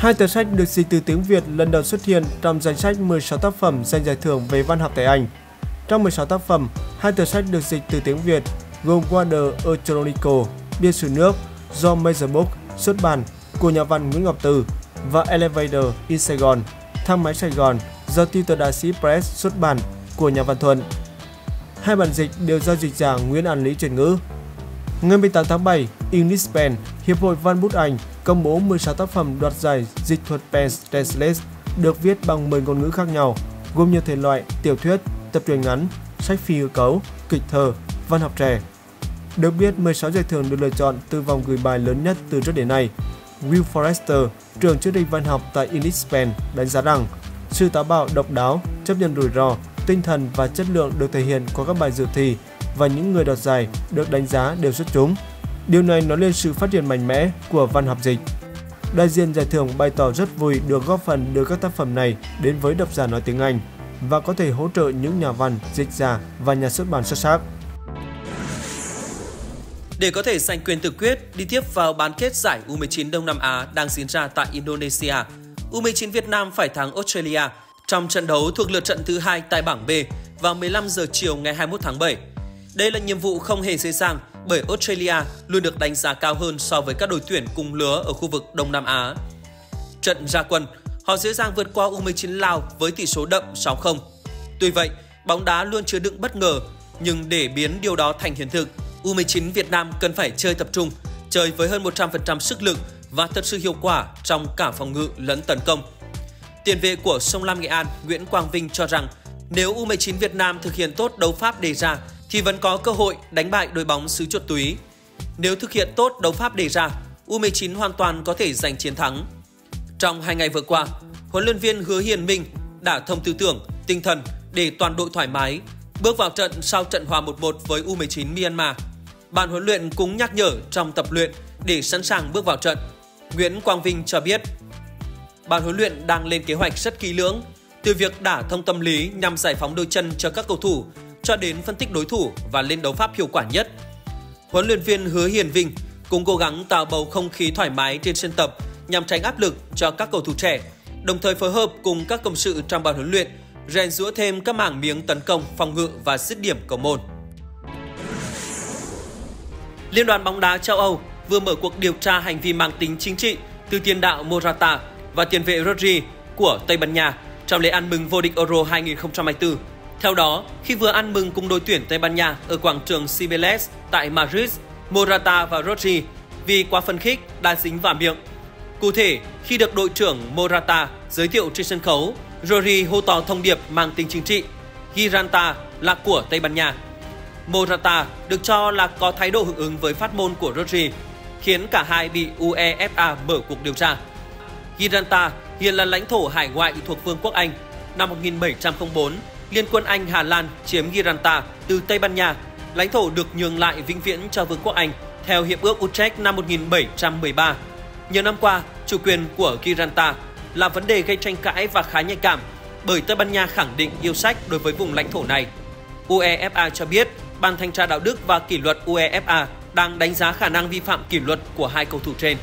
Hai tờ sách được dịch từ tiếng Việt lần đầu xuất hiện trong danh sách 16 tác phẩm giành giải thưởng về văn học tại Anh. Trong 16 tác phẩm, hai tờ sách được dịch từ tiếng Việt gồm Water a Chronicle, Bia sử nước do Major Book xuất bản của nhà văn Nguyễn Ngọc Từ và Elevator in Saigon, Thang máy Sài Gòn do Tutor Đại sĩ Press xuất bản của nhà văn Thuận. Hai bản dịch đều do dịch giả Nguyễn An Lý chuyển ngữ. Ngày 18 tháng 7, English Pen, Hiệp hội Văn bút Anh, công bố 16 tác phẩm đoạt giải dịch thuật Pen Translate được viết bằng 10 ngôn ngữ khác nhau, gồm nhiều thể loại tiểu thuyết, tập truyện ngắn, sách phi hư cấu, kịch thơ, văn học trẻ. Được biết, 16 giải thưởng được lựa chọn từ vòng gửi bài lớn nhất từ trước đến nay. Will Forrester, trường chương trình văn học tại English Pen, đánh giá rằng sự táo bạo độc đáo, chấp nhận rủi ro, tinh thần và chất lượng được thể hiện qua các bài dự thi và những người đoạt giải được đánh giá đều xuất chúng. Điều này nói lên sự phát triển mạnh mẽ của văn học dịch. Đại diện giải thưởng bày tỏ rất vui được góp phần đưa các tác phẩm này đến với độc giả nói tiếng Anh và có thể hỗ trợ những nhà văn, dịch giả và nhà xuất bản xuất sắc. Để có thể giành quyền tự quyết đi tiếp vào bán kết giải U19 Đông Nam Á đang diễn ra tại Indonesia, U19 Việt Nam phải thắng Australia trong trận đấu thuộc lượt trận thứ hai tại bảng B vào 15 giờ chiều ngày 21 tháng 7. Đây là nhiệm vụ không hề dễ dàng bởi Australia luôn được đánh giá cao hơn so với các đội tuyển cùng lứa ở khu vực Đông Nam Á. Trận ra quân, họ dễ dàng vượt qua U19 Lào với tỷ số đậm 6-0. Tuy vậy, bóng đá luôn chứa đựng bất ngờ, nhưng để biến điều đó thành hiện thực, U19 Việt Nam cần phải chơi tập trung, chơi với hơn 100% sức lực và thật sự hiệu quả trong cả phòng ngự lẫn tấn công. Tiền vệ của Sông Lam Nghệ An Nguyễn Quang Vinh cho rằng nếu U19 Việt Nam thực hiện tốt đấu pháp đề ra thì vẫn có cơ hội đánh bại đội bóng xứ chuột túy. Nếu thực hiện tốt đấu pháp đề ra, U19 hoàn toàn có thể giành chiến thắng. Trong hai ngày vừa qua, huấn luyện viên Hứa Hiền Minh đã thông tư tưởng, tinh thần để toàn đội thoải mái, bước vào trận sau trận hòa 1-1 với U19 Myanmar. Ban huấn luyện cũng nhắc nhở trong tập luyện để sẵn sàng bước vào trận. Nguyễn Quang Vinh cho biết, ban huấn luyện đang lên kế hoạch rất kỹ lưỡng, từ việc đả thông tâm lý nhằm giải phóng đôi chân cho các cầu thủ cho đến phân tích đối thủ và lên đấu pháp hiệu quả nhất. Huấn luyện viên Hứa Hiền Vinh cũng cố gắng tạo bầu không khí thoải mái trên sân tập nhằm tránh áp lực cho các cầu thủ trẻ, đồng thời phối hợp cùng các công sự trong ban huấn luyện rèn rũa thêm các mảng miếng tấn công, phòng ngự và dứt điểm cầu môn. Liên đoàn bóng đá châu Âu vừa mở cuộc điều tra hành vi mang tính chính trị từ tiền đạo Morata và tiền vệ Rodri của Tây Ban Nha trong lễ ăn mừng vô địch Euro 2024. Theo đó, khi vừa ăn mừng cùng đội tuyển Tây Ban Nha ở quảng trường Cibeles tại Madrid, Morata và Rodri vì quá phân khích đã dính vào miệng. Cụ thể, khi được đội trưởng Morata giới thiệu trên sân khấu, Rodri hô to thông điệp mang tính chính trị Giranta là của Tây Ban Nha. Morata được cho là có thái độ hưởng ứng với phát ngôn của Rodri, khiến cả hai bị UEFA mở cuộc điều tra. Giranta hiện là lãnh thổ hải ngoại thuộc Vương quốc Anh. Năm 1704, Liên quân Anh Hà Lan chiếm Gibraltar từ Tây Ban Nha, lãnh thổ được nhường lại vĩnh viễn cho Vương quốc Anh theo Hiệp ước Utrecht năm 1713. Nhiều năm qua, chủ quyền của Gibraltar là vấn đề gây tranh cãi và khá nhạy cảm bởi Tây Ban Nha khẳng định yêu sách đối với vùng lãnh thổ này. UEFA cho biết, Ban thanh tra đạo đức và kỷ luật UEFA đang đánh giá khả năng vi phạm kỷ luật của hai cầu thủ trên.